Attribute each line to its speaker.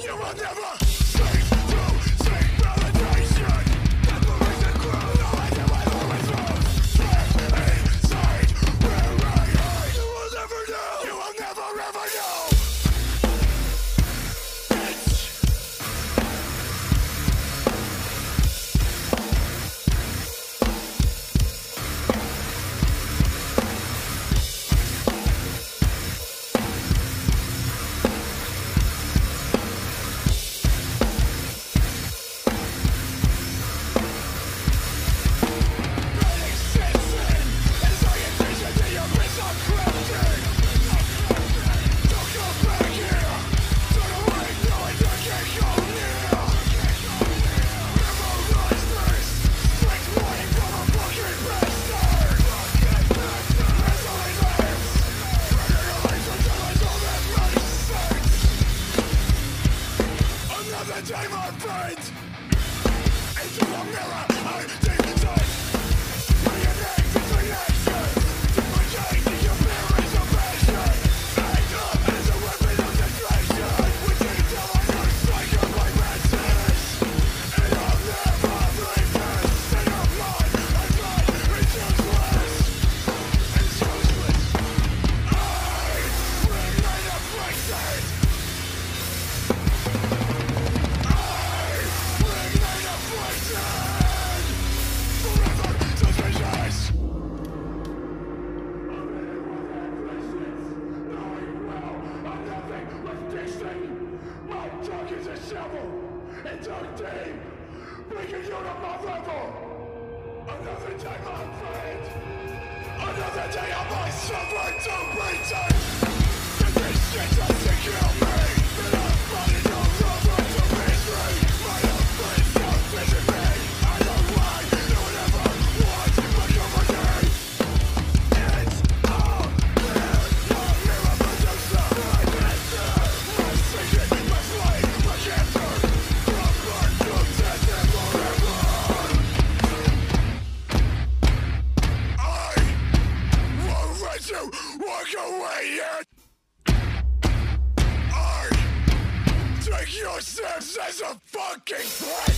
Speaker 1: You will never. into a mirror. It's our team! We to unify forever! Another day, my friend! Another day, my Take yourselves as a fucking threat!